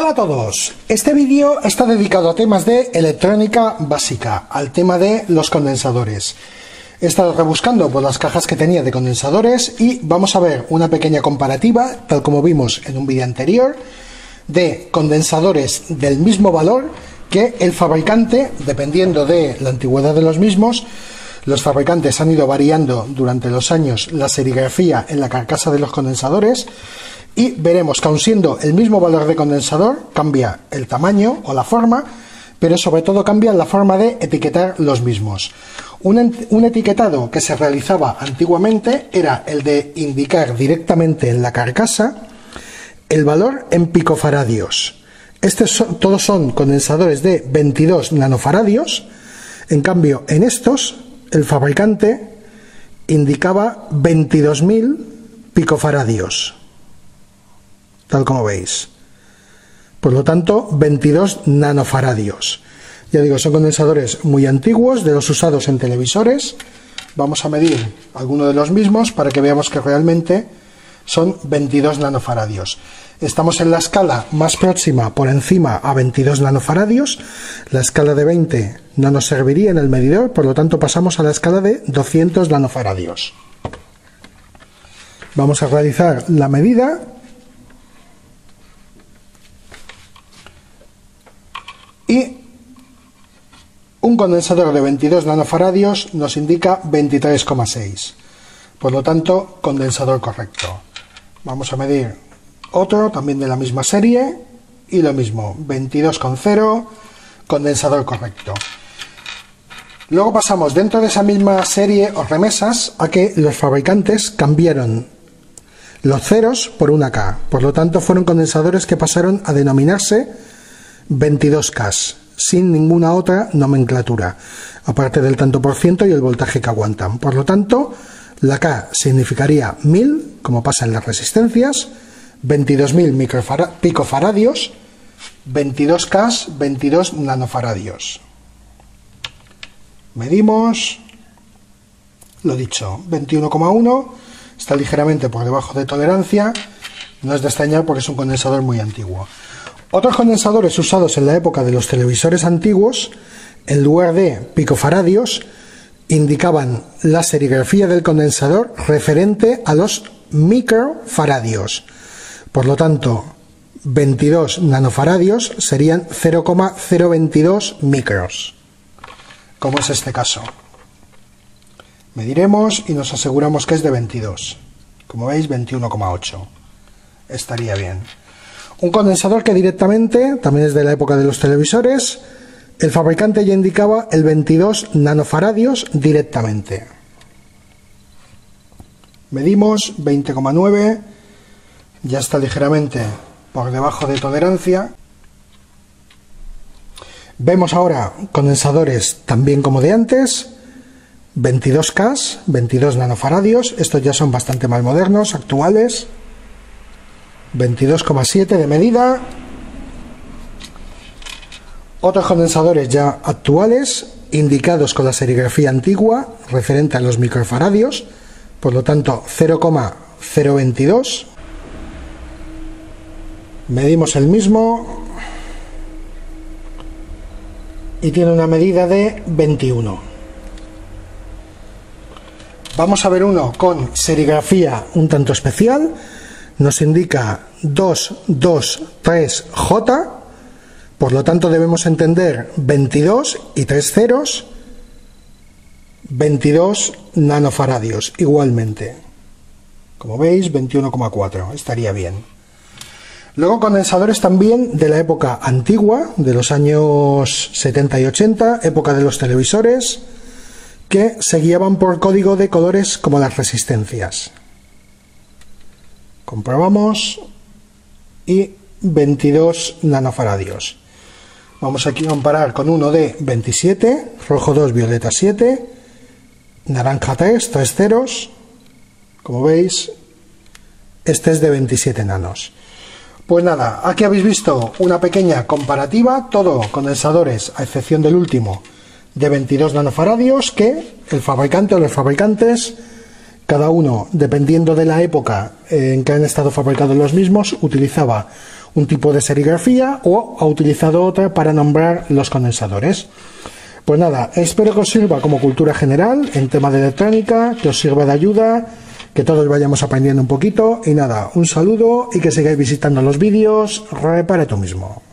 Hola a todos, este vídeo está dedicado a temas de electrónica básica, al tema de los condensadores. He estado rebuscando por las cajas que tenía de condensadores y vamos a ver una pequeña comparativa, tal como vimos en un vídeo anterior, de condensadores del mismo valor que el fabricante, dependiendo de la antigüedad de los mismos, los fabricantes han ido variando durante los años la serigrafía en la carcasa de los condensadores y veremos que aun siendo el mismo valor de condensador, cambia el tamaño o la forma, pero sobre todo cambia la forma de etiquetar los mismos. Un, etiquetado que se realizaba antiguamente era el de indicar directamente en la carcasa el valor en picofaradios. Estos son, todos son condensadores de 22 nanofaradios. En cambio, en estos, el fabricante indicaba 22.000 picofaradios tal como veis. Por lo tanto, 22 nanofaradios. Ya digo, son condensadores muy antiguos, de los usados en televisores. Vamos a medir alguno de los mismos para que veamos que realmente son 22 nanofaradios. Estamos en la escala más próxima por encima a 22 nanofaradios. La escala de 20 no nos serviría en el medidor, por lo tanto pasamos a la escala de 200 nanofaradios. Vamos a realizar la medida y un condensador de 22 nanofaradios nos indica 23,6 por lo tanto condensador correcto. Vamos a medir otro también de la misma serie y lo mismo 22,0 condensador correcto. Luego pasamos dentro de esa misma serie o remesas a que los fabricantes cambiaron los ceros por una K. Por lo tanto fueron condensadores que pasaron a denominarse 22K, sin ninguna otra nomenclatura, aparte del tanto por ciento y el voltaje que aguantan. Por lo tanto, la K significaría 1000, como pasa en las resistencias, 22.000 picofaradios, 22K, 22 nanofaradios. Medimos, lo dicho, 21,1, está ligeramente por debajo de tolerancia, no es de extrañar porque es un condensador muy antiguo. Otros condensadores usados en la época de los televisores antiguos, en lugar de picofaradios, indicaban la serigrafía del condensador referente a los microfaradios. Por lo tanto, 22 nanofaradios serían 0,022 micros, como es este caso. Mediremos y nos aseguramos que es de 22. Como veis, 21,8. Estaría bien. Un condensador que directamente, también es de la época de los televisores, el fabricante ya indicaba el 22 nanofaradios directamente. Medimos 20,9, ya está ligeramente por debajo de tolerancia. Vemos ahora condensadores también como de antes, 22K, 22 nanofaradios, estos ya son bastante más modernos, actuales. 22,7 de medida. Otros condensadores ya actuales, indicados con la serigrafía antigua, referente a los microfaradios, por lo tanto 0,022. Medimos el mismo y tiene una medida de 21. Vamos a ver uno con serigrafía un tanto especial, nos indica 223J, por lo tanto debemos entender 22 y 3 ceros, 22 nanofaradios igualmente. Como veis, 21,4, estaría bien. Luego condensadores también de la época antigua, de los años 70 y 80, época de los televisores, que se guiaban por código de colores como las resistencias. Comprobamos y 22 nanofaradios. Vamos aquí a comparar con uno de 27, rojo 2, violeta 7, naranja 3, 3 ceros. Como veis, este es de 27 nanos. Pues nada, aquí habéis visto una pequeña comparativa, todo condensadores, a excepción del último, de 22 nanofaradios, que el fabricante o los fabricantes cada uno, dependiendo de la época en que han estado fabricados los mismos, utilizaba un tipo de serigrafía o ha utilizado otra para nombrar los condensadores. Pues nada, espero que os sirva como cultura general en tema de electrónica, que os sirva de ayuda, que todos vayamos aprendiendo un poquito y nada, un saludo y que sigáis visitando los vídeos, repare tú mismo.